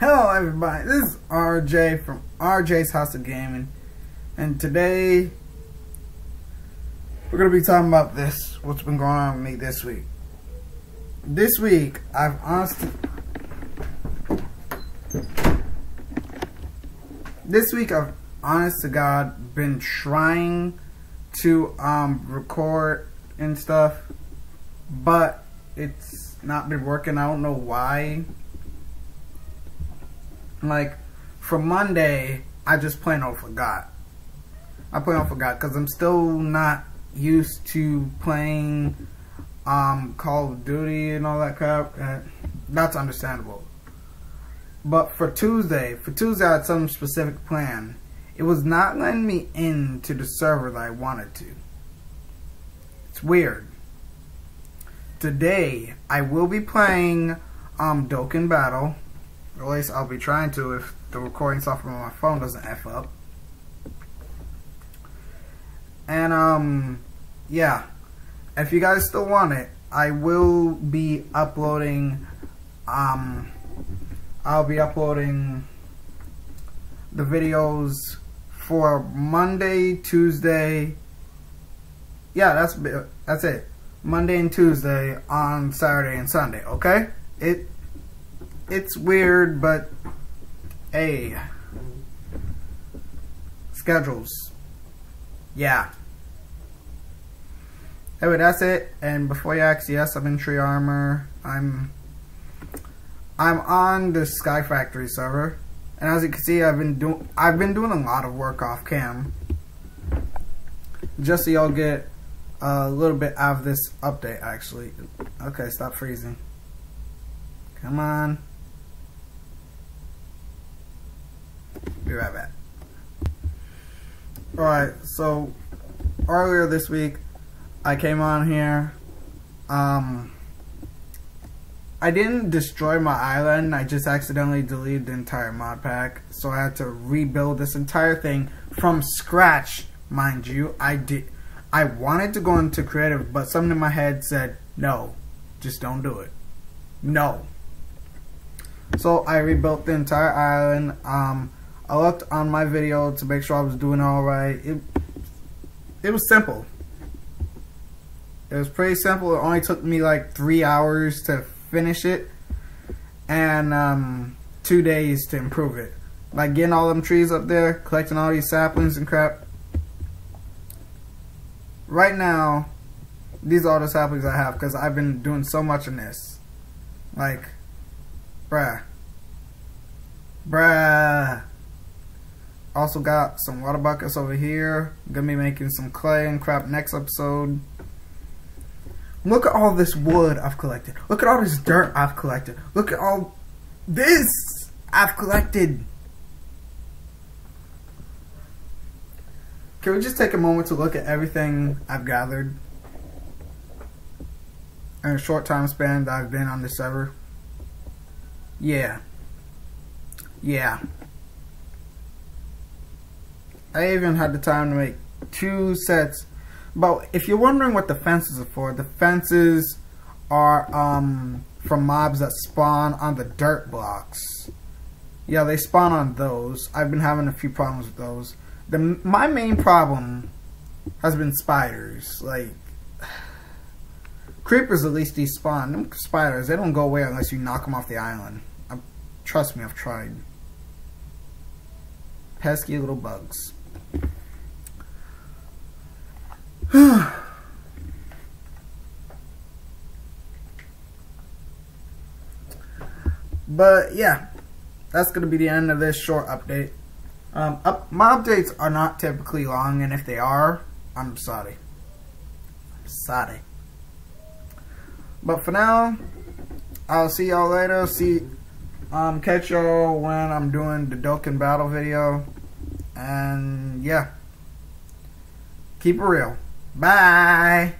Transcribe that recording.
Hello everybody, this is RJ from RJ's House of Gaming and today we're going to be talking about this, what's been going on with me this week. This week, I've honestly this week I've honest to God been trying to um, record and stuff but it's not been working. I don't know why like for Monday, I just plain old forgot. I plain old forgot because I'm still not used to playing um, Call of Duty and all that crap. And that's understandable. But for Tuesday, for Tuesday, I had some specific plan. It was not letting me into the server that I wanted to. It's weird. Today, I will be playing um, Dokkan Battle. Or at least I'll be trying to if the recording software on my phone doesn't F up. And, um, yeah. If you guys still want it, I will be uploading, um, I'll be uploading the videos for Monday, Tuesday. Yeah, that's that's it. Monday and Tuesday on Saturday and Sunday, okay? It it's weird, but hey, schedules. Yeah. Anyway, that's it. And before you ask, yes, I'm in tree armor. I'm I'm on the Sky Factory server, and as you can see, I've been doing I've been doing a lot of work off cam, just so y'all get a little bit out of this update. Actually, okay, stop freezing. Come on. Be right back. Alright, so earlier this week I came on here. Um I didn't destroy my island, I just accidentally deleted the entire mod pack. So I had to rebuild this entire thing from scratch, mind you. I did I wanted to go into creative, but something in my head said, no, just don't do it. No. So I rebuilt the entire island. Um, I looked on my video to make sure I was doing all right. It it was simple. It was pretty simple. It only took me like three hours to finish it, and um, two days to improve it. Like getting all them trees up there, collecting all these saplings and crap. Right now, these are all the saplings I have because I've been doing so much in this. Like, bruh. Bruh. Also got some water buckets over here. Gonna be making some clay and crap next episode. Look at all this wood I've collected. Look at all this dirt I've collected. Look at all this I've collected. Can we just take a moment to look at everything I've gathered in a short time span that I've been on the server? Yeah. Yeah. I even had the time to make two sets. But if you're wondering what the fences are for, the fences are um, from mobs that spawn on the dirt blocks. Yeah, they spawn on those. I've been having a few problems with those. The my main problem has been spiders. Like creepers, at least despawn. Them spiders, they don't go away unless you knock them off the island. I, trust me, I've tried. Pesky little bugs. but yeah, that's gonna be the end of this short update. Um, up, my updates are not typically long, and if they are, I'm sorry. Sorry. But for now, I'll see y'all later. See, um, catch y'all when I'm doing the Dokkan Battle video. And yeah, keep it real. Bye.